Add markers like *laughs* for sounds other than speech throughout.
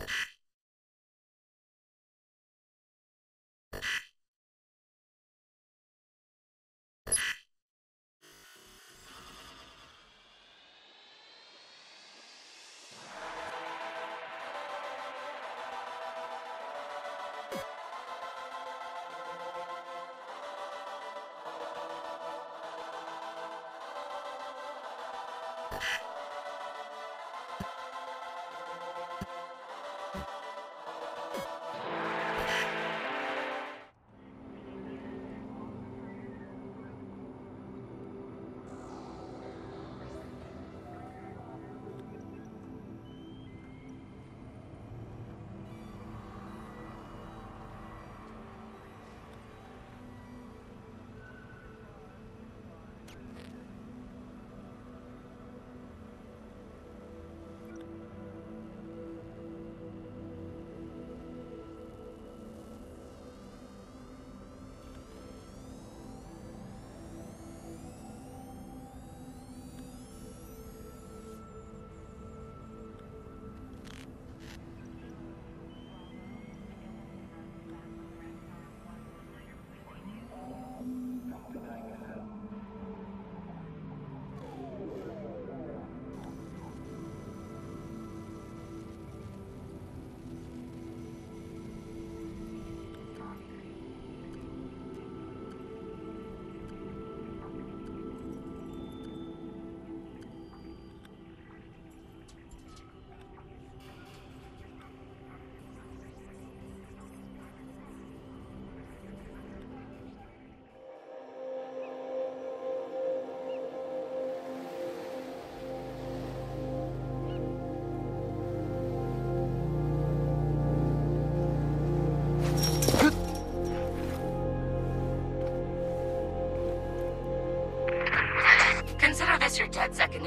you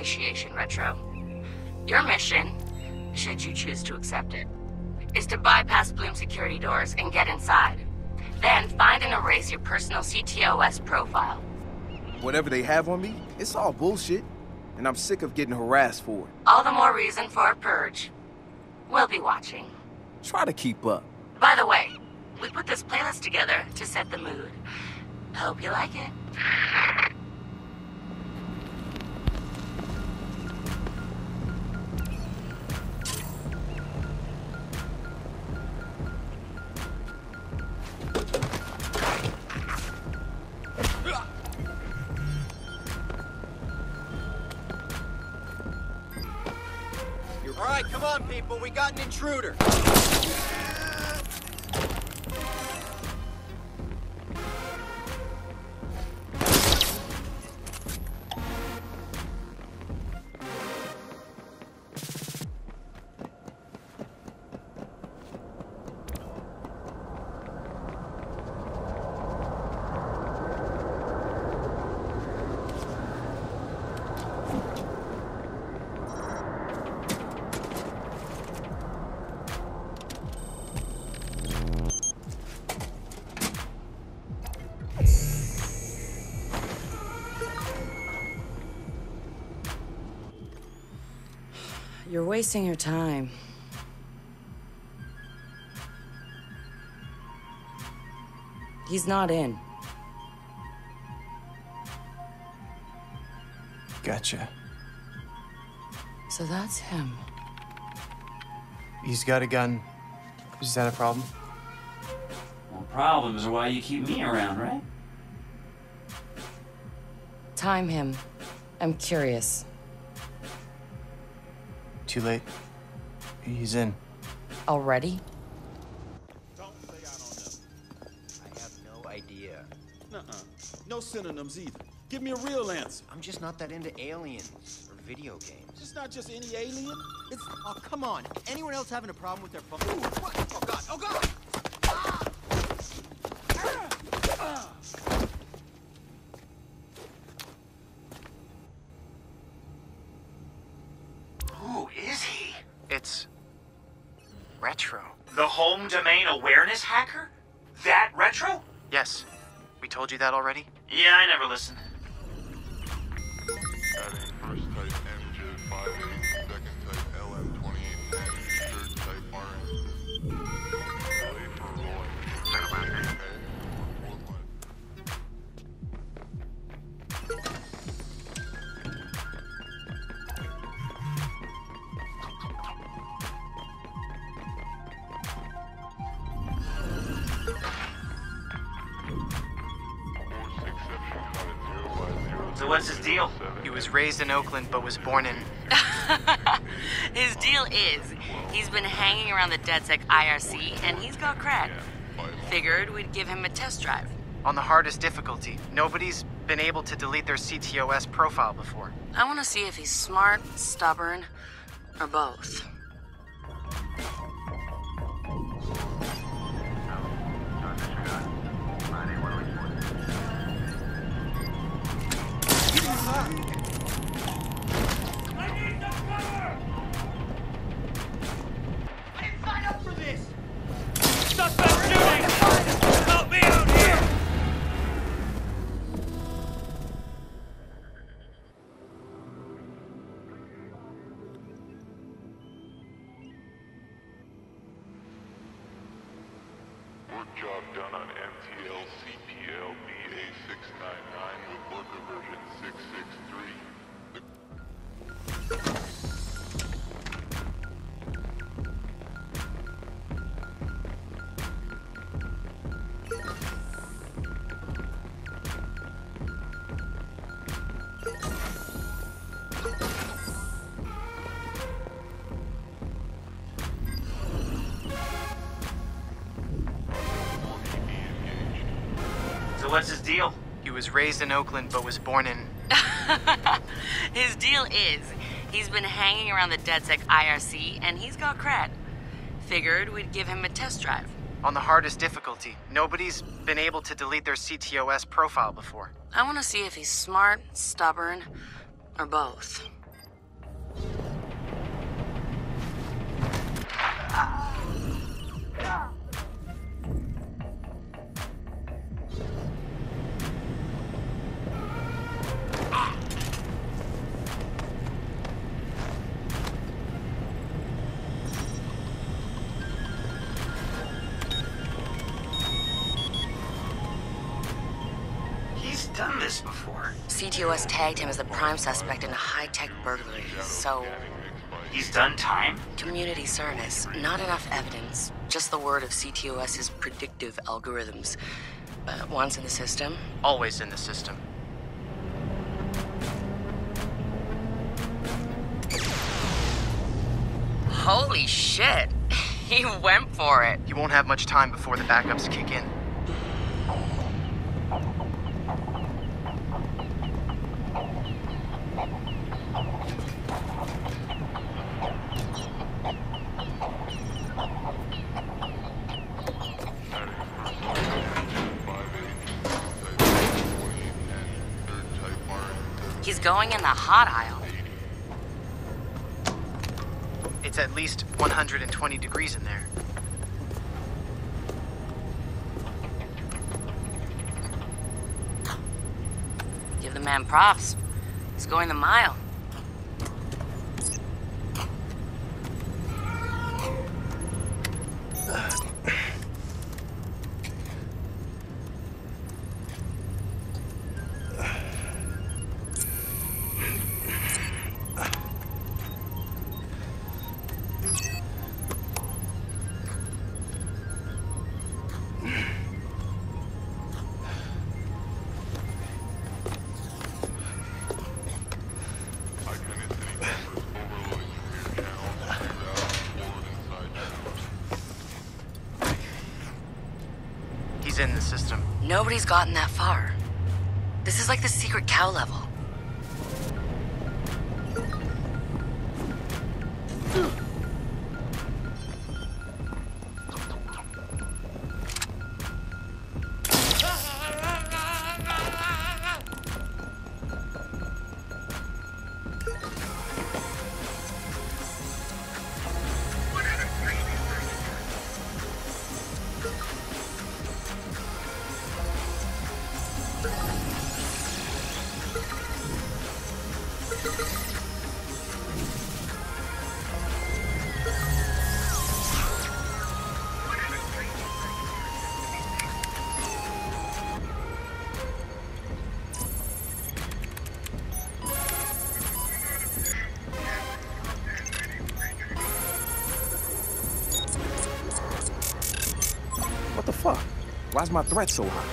initiation, Retro. Your mission, should you choose to accept it, is to bypass Blume security doors and get inside. Then find and erase your personal CTOS profile. Whatever they have on me, it's all bullshit. And I'm sick of getting harassed for it. All the more reason for a purge. We'll be watching. Try to keep up. By the way, we put this playlist together to set the mood. Hope you like it. You're wasting your time. He's not in. Gotcha. So that's him. He's got a gun. Is that a problem? Well, problems are why you keep me around, right? Time him. I'm curious. Too late. He's in. Already? I have no idea. Nuh-uh. No synonyms either. Give me a real answer. I'm just not that into aliens or video games. It's not just any alien. It's oh come on. Anyone else having a problem with their phone? Ooh, what? Oh god! Oh god! Who is he? It's retro. The home domain awareness hacker? That retro? Yes. We told you that already? Yeah, I never listened. What's his deal? He was raised in Oakland but was born in. *laughs* His deal is he's been hanging around the DedSec IRC and he's got cred. Figured we'd give him a test drive. on the hardest difficulty. Nobody's been able to delete their CTOS profile before. I want to see if he's smart, stubborn, or both. Job done on MTL CPL BA699 with worker version 663. The So what's his deal? He was raised in Oakland but was born in. *laughs* His deal is he's been hanging around the DedSec IRC and he's got cred. Figured we'd give him a test drive. on the hardest difficulty. Nobody's been able to delete their CTOS profile before. I want to see if he's smart, stubborn, or both. He's CTOS tagged him as the prime suspect in a high-tech burglary, so He's done time? community service. Not enough evidence, just the word of CTOS's predictive algorithms. Uh, Once in the system, Always in the system. holy shit, *laughs* he went for it. You won't have much time before the backups kick in. He's going in the hot aisle. It's at least 120 degrees in there. Give the man props. He's going the mile. In the system. Nobody's gotten that far. This is like the secret cow level. Why's my threat so high?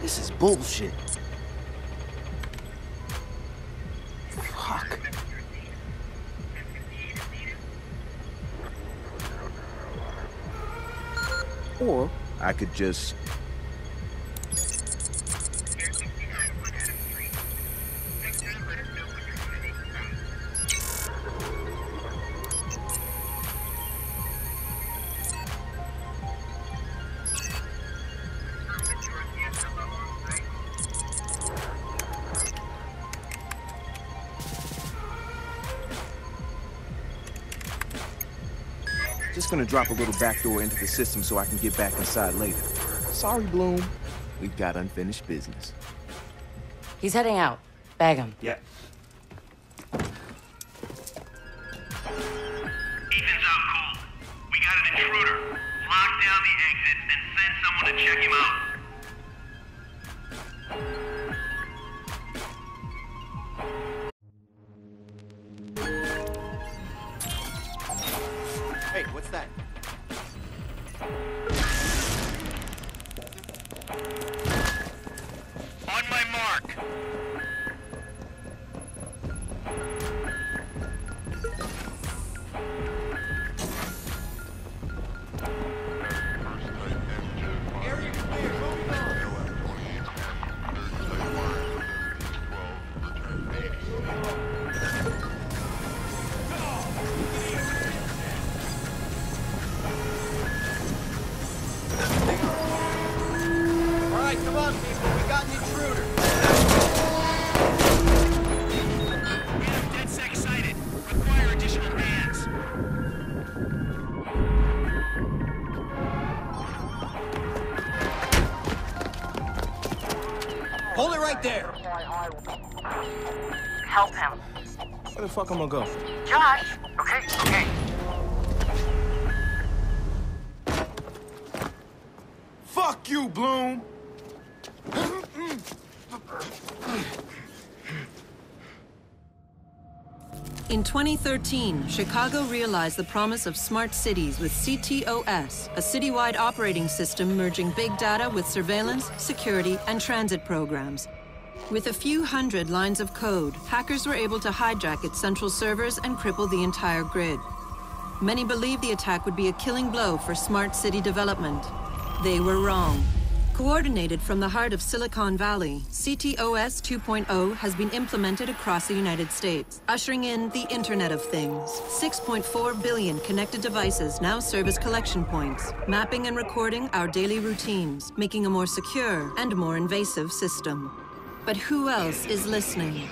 This is bullshit. Fuck. Or I could just Just gonna drop a little backdoor into the system so I can get back inside later. Sorry, Blume. We've got unfinished business. He's heading out. Bag him. Yeah. Ethan's out cold. We got an intruder. Lock down the exit, then send someone to check him out. Right, come on, people. We got an intruder. We have DedSec sighted. Require additional hands. Hold it right there. Help him. Where the fuck am I go? Josh! Okay, okay. Fuck you, Blume! In 2013, Chicago realized the promise of smart cities with CTOS, a citywide operating system merging big data with surveillance, security, and transit programs. With a few hundred lines of code, hackers were able to hijack its central servers and cripple the entire grid. Many believed the attack would be a killing blow for smart city development. They were wrong. Coordinated from the heart of Silicon Valley, CTOS 2.0 has been implemented across the United States, ushering in the Internet of Things. 6.4 billion connected devices now serve as collection points, mapping and recording our daily routines, making a more secure and more invasive system. But who else is listening?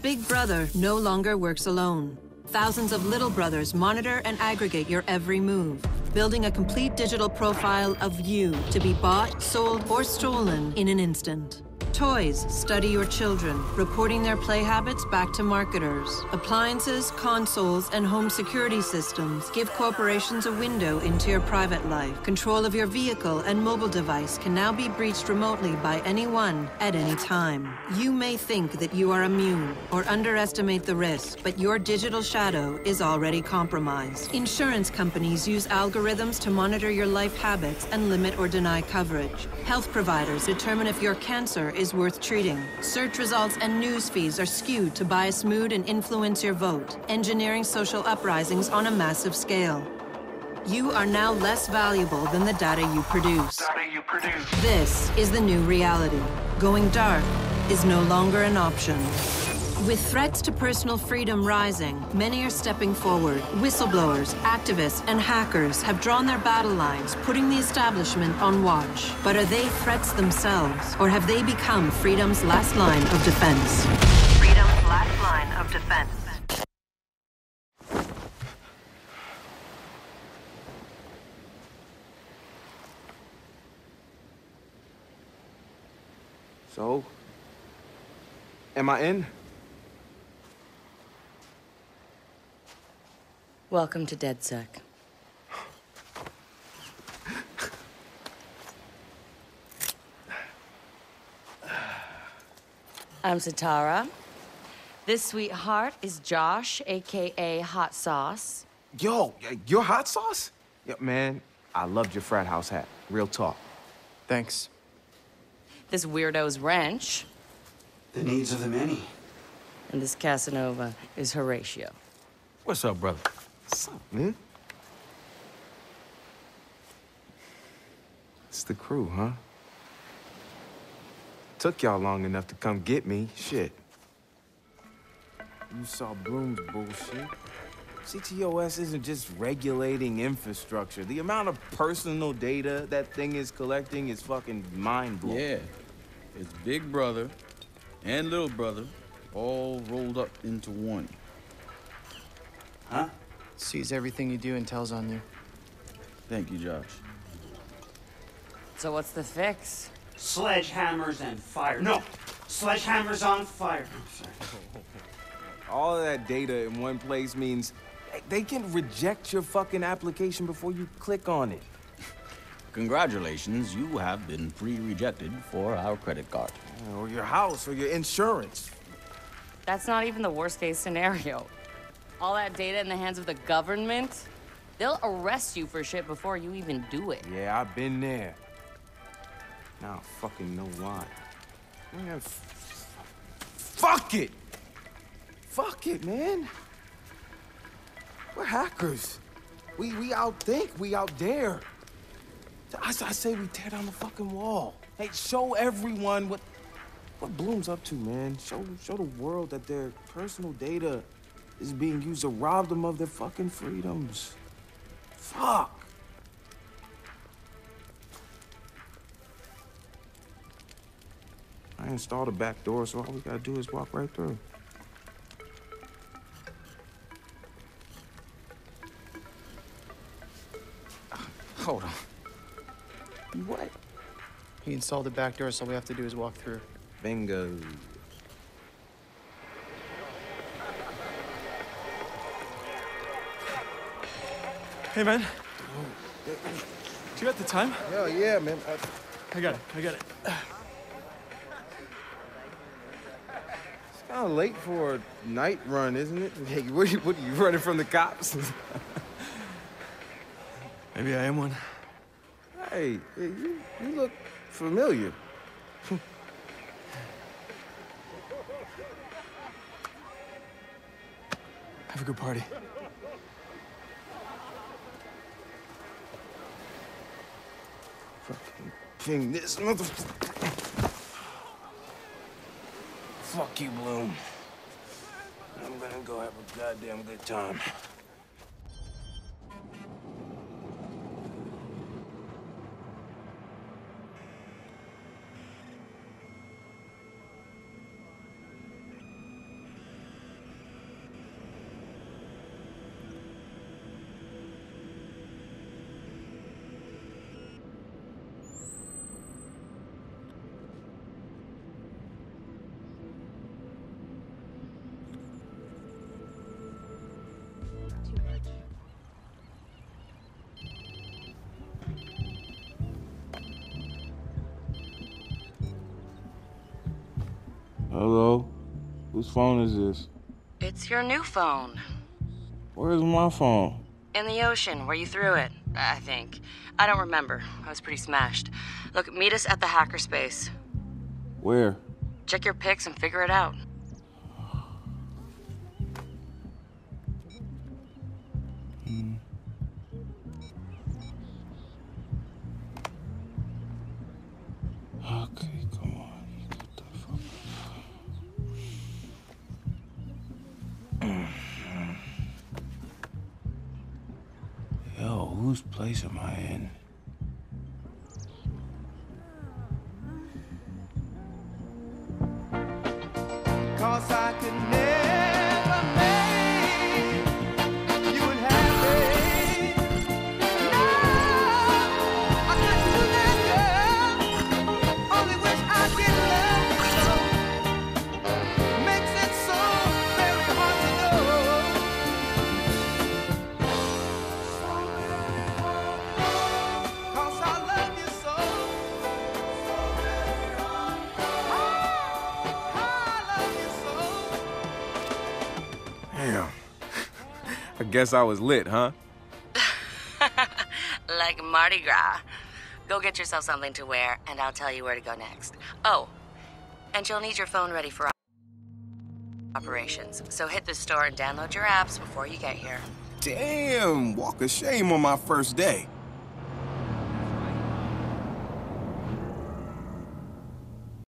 Big Brother no longer works alone. Thousands of little brothers monitor and aggregate your every move, building a complete digital profile of you to be bought, sold, or stolen in an instant. Toys study your children, reporting their play habits back to marketers. Appliances, consoles, and home security systems give corporations a window into your private life. Control of your vehicle and mobile device can now be breached remotely by anyone at any time. You may think that you are immune or underestimate the risk, but your digital shadow is already compromised. Insurance companies use algorithms to monitor your life habits and limit or deny coverage. Health providers determine if your cancer is worth treating. Search results and news feeds are skewed to bias mood and influence your vote, engineering social uprisings on a massive scale. You are now less valuable than the data you produce. Data you produce. This is the new reality. Going dark is no longer an option. With threats to personal freedom rising, many are stepping forward. Whistleblowers, activists, and hackers have drawn their battle lines, putting the establishment on watch. But are they threats themselves, or have they become freedom's last line of defense? Freedom's last line of defense. So, am I in? Welcome to DedSec. I'm Sitara. This sweetheart is Josh, aka Hot Sauce. Yo, y- your hot sauce? Yeah, man, I loved your frat house hat. Real talk. Thanks. this weirdo's wrench. The needs of the many. And this Casanova is Horatio. What's up, brother? What's up, man? It's the crew, huh? Took y'all long enough to come get me. Shit. You saw Blume's bullshit. CTOS isn't just regulating infrastructure. The amount of personal data that thing is collecting is fucking mind-blowing. Yeah. It's Big Brother and Little Brother all rolled up into one. Huh? Sees everything you do and tells on you. Thank you, Josh. So what's the fix? Sledgehammers and fire. No! Sledgehammers on fire. All of that data in one place means they can reject your fucking application before you click on it. Congratulations, you have been pre-rejected for our credit card. Or your house, or your insurance. That's not even the worst case scenario. All that data in the hands of the government, they'll arrest you for shit before you even do it. Yeah, I've been there. Now I fucking know why. Man, fuck it! Fuck it, man. We're hackers. We we outthink, we out dare. I, I say we tear down the fucking wall. Hey, show everyone what what Blume's up to, man. Show show the world that their personal data is being used to rob them of their fucking freedoms. Fuck. I installed a back door, so all we gotta do is walk right through. *sighs* Hold on. What? He installed the back door, so all we have to do is walk through. Bingo. Hey, man. Do you got the time? Hell yeah, man. Uh, I got it. I got it. It's kind of late for a night run, isn't it? *laughs* Hey, what are you, what are you running from the cops? *laughs* Maybe I am one. hey, hey, you, you look familiar. Have a good party. Fucking ping this motherfucker. Fuck you, Blume. I'm gonna go have a goddamn good time. Hello? Whose phone is this? It's your new phone. Where's my phone? In the ocean, where you threw it, I think. I don't remember. I was pretty smashed. Look, meet us at the hackerspace. Where? Check your pics and figure it out. Hmm. Okay, whose place am I in? Guess I was lit, huh? *laughs* like Mardi Gras. Go get yourself something to wear, and I'll tell you where to go next. Oh, and you'll need your phone ready for operations. So hit the store and download your apps before you get here. Damn, walk of shame on my first day.